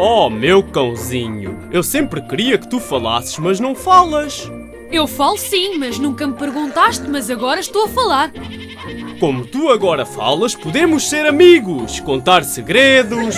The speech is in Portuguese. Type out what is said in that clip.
Oh, meu cãozinho, eu sempre queria que tu falasses, mas não falas. Eu falo sim, mas nunca me perguntaste, mas agora estou a falar. Como tu agora falas, podemos ser amigos, contar segredos.